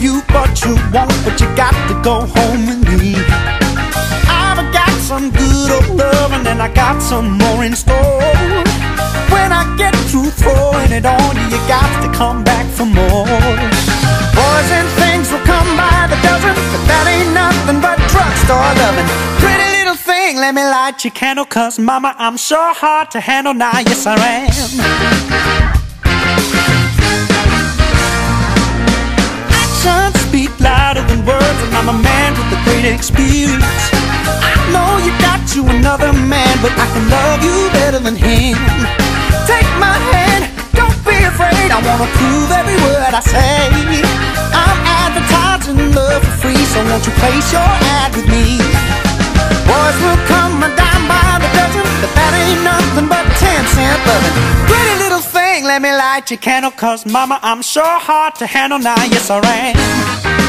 you what you want, but you got to go home with me. I've got some good old and I got some more in store. When I get through throwing it on you, you got to come back for more. Boys and but that ain't nothing but drugstore loving. Pretty little thing, let me light your candle, cause mama, I'm sure hard to handle now, yes I am. Actions speak louder than words, and I'm a man with a great experience. I know you got you another man, but I can love you better than him. Take my hand, don't be afraid. I wanna prove every word I say. Won't you place your ad with me? Boys will come a dime by the dozen, but that ain't nothing but ten cent loving. Pretty little thing, let me light your candle, cause mama, I'm sure hard to handle now, yes I am.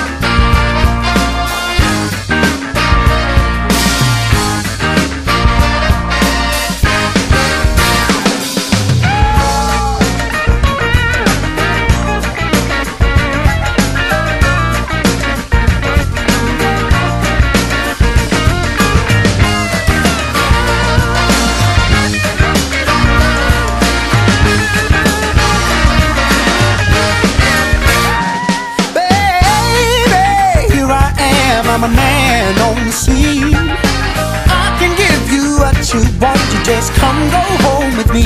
Just come go home with me.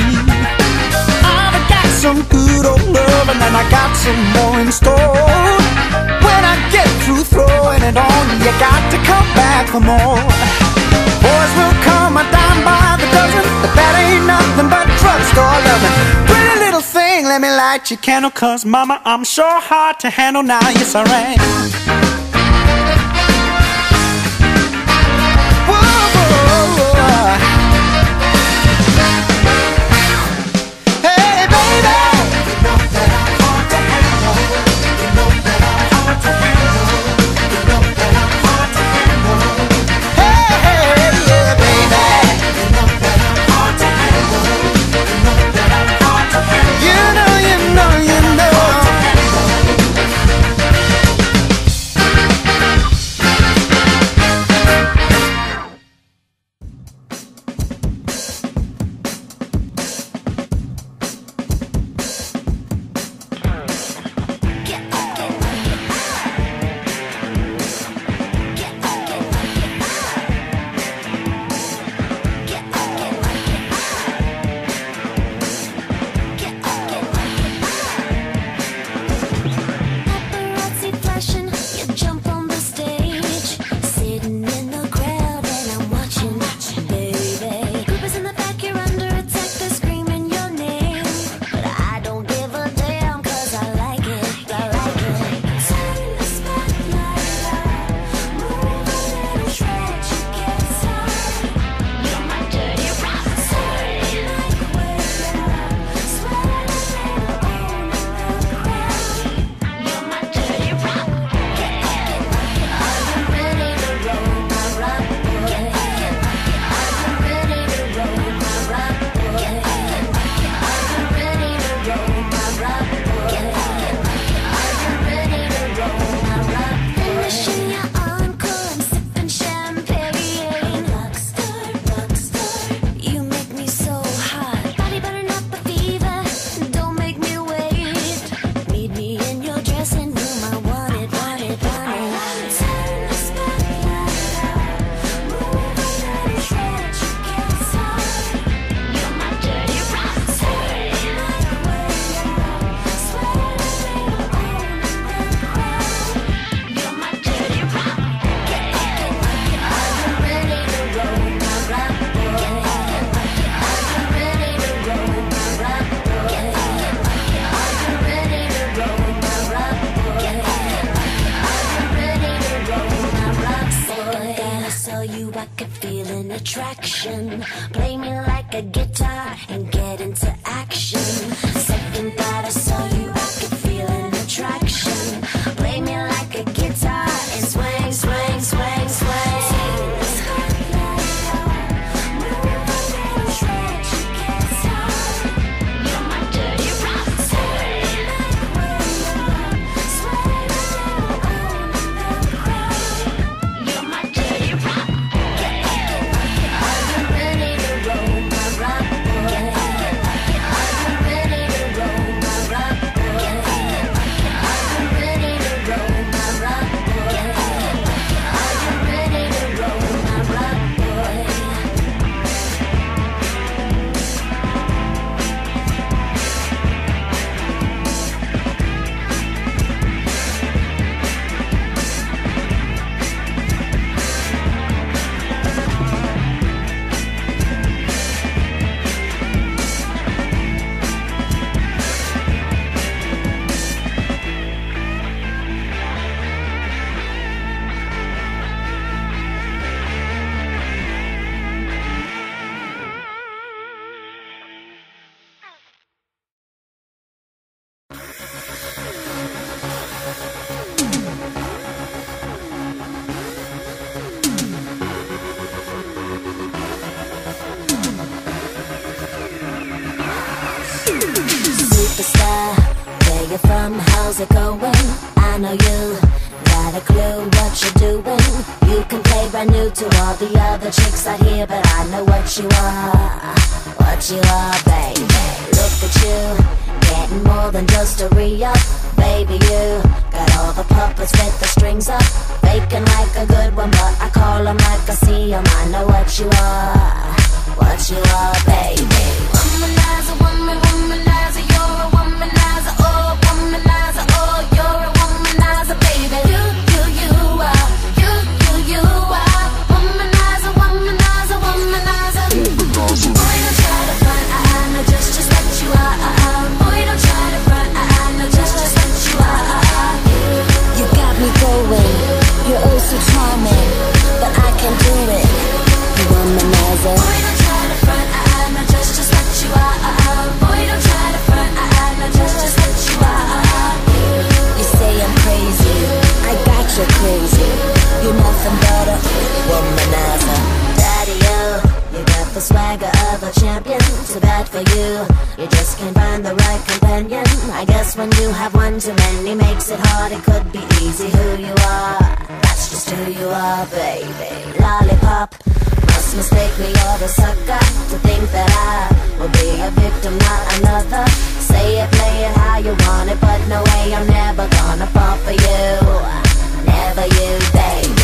I've got some good old love and then I got some more in store. When I get through throwing it on, you got to come back for more. Boys will come a dime by the dozen, but that ain't nothing but drugstore loving. Pretty little thing, let me light your candle, cause mama, I'm sure hard to handle now, yes I am. Attraction. Play me like a guitar clue what you're doing. You can play brand new to all the other chicks out here But I know what you are, what you are, baby. Look at you, getting more than just a re-up. Baby, you got all the puppets with the strings up. Faking like a good one, but I call them like I see them I know what you are, what you are, baby. for you. You just can't find the right companion. I guess when you have one too many Makes it hard, it could be easy Who you are, that's just who you are, baby. Lollipop. Must mistake me, you're the sucker To think that I will be a victim, not another. Say it, play it how you want it But no way, I'm never gonna fall for you. Never you, baby.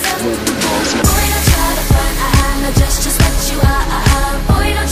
just, just let you out. Boy, don't